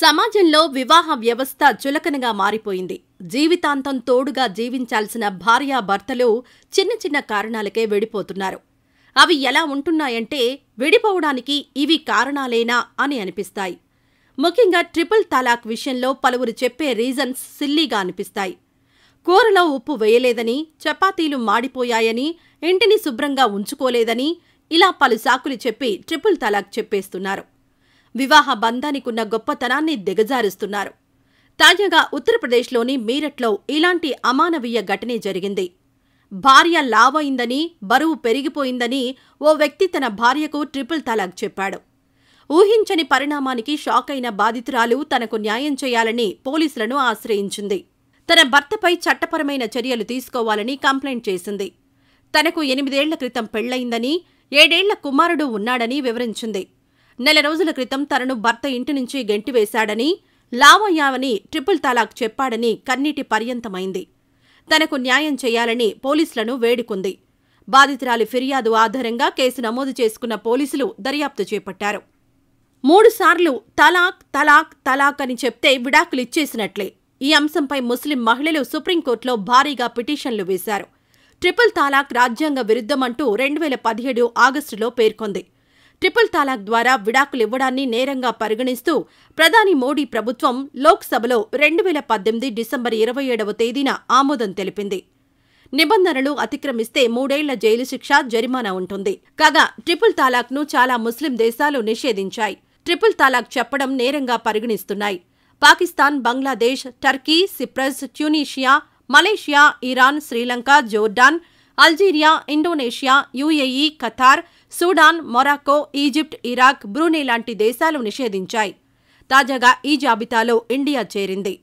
సమాజంలో వివాహ వ్యవస్థ చులకనగా మారిపోయింది. జీవితాంతం తోడుగా జీవించాల్సిన భార్యాభర్తలు చిన్న చిన్న కారణాలకే విడిపోతున్నారు. అవి ఎలా ఉంటున్నాయంటే విడిపోవడానికి ఇవి కారణాలేనా అని అనిపిస్తాయి. ముఖ్యంగా ట్రిపుల్ తలాక్ విషయంలో పలువురు చెప్పే రీజన్స్ సిల్లీగా అనిపిస్తాయి. కూరలో ఉప్పు వేయలేదని చపాతీలు మాడిపోయాయని ఇంటిని శుభ్రంగా ఉంచుకోలేదని ఇలా పలు సాకులు చెప్పి ట్రిపుల్ తలాక్ చెప్పేస్తున్నారు. వివాహ బంధానికున్న గొప్పతనాన్ని దిగజారుస్తున్నారు. తాజాగా ఉత్తరప్రదేశ్లోని మీరట్లో ఇలాంటి అమానవీయ ఘటనే జరిగింది. భార్య లావైందని బరువు పెరిగిపోయిందని ఓ వ్యక్తి తన భార్యకు ట్రిపుల్ తలాక్ చెప్పాడు. ఊహించని పరిణామానికి షాక్ అయిన బాధితురాలు తనకు న్యాయం చేయాలని పోలీసులను ఆశ్రయించింది. తన భర్తపై చట్టపరమైన చర్యలు తీసుకోవాలని కంప్లైంట్ చేసింది. తనకు ఎనిమిదేళ్ళ క్రితం పెళ్ళయిందని ఏడేళ్ళ కుమారుడు ఉన్నాడని వివరించింది. నెల రోజుల క్రితం తనను భర్త ఇంటి నుంచి గెంటివేశాడని లావయ్యావని ట్రిపుల్ తలాక్ చెప్పాడని కన్నీటి పర్యంతమైంది. తనకు న్యాయం చేయాలని పోలీసులను వేడుకుంది. బాధితురాలి ఫిర్యాదు ఆధారంగా కేసు నమోదు చేసుకున్న పోలీసులు దర్యాప్తు చేపట్టారు. మూడుసార్లు తలాక్ తలాక్ తలాక్ అని చెప్తే విడాకులిచ్చేసినట్లే ఈ అంశంపై ముస్లిం మహిళలు సుప్రీంకోర్టులో భారీగా పిటిషన్లు వేశారు. ట్రిపుల్ తాలాక్ రాజ్యాంగ విరుద్ధమంటూ రెండు వేల పదిహేడు ఆగస్టులో పేర్కొంది. ట్రిపుల్ తాలాక్ ద్వారా విడాకులివ్వడాన్ని నేరంగా పరిగణిస్తూ ప్రధాని మోడీ ప్రభుత్వం లోక్సభలో రెండు వేల పద్దెనిమిది డిసెంబర్ ఇరవై ఏడవ తేదీన ఆమోదం తెలిపింది. నిబంధనలు అతిక్రమిస్తే మూడేళ్ళ జైలు శిక్ష జరిమానా ఉంటుంది. కాగా ట్రిపుల్ తాలాక్ను చాలా ముస్లిం దేశాలు నిషేధించాయి. ట్రిపుల్ తాలాక్ చెప్పడం నేరంగా పరిగణిస్తున్నాయి. Pakistan Bangladesh Turkey Cyprus Tunisia Malaysia Iran Sri Lanka Jordan Algeria Indonesia UAE Qatar Sudan Morocco Egypt Iraq Brunei లాంటి దేశాలు నిషేధించాయి. తాజాగా ఈ జాబితాలో ఇండియా చేరింది.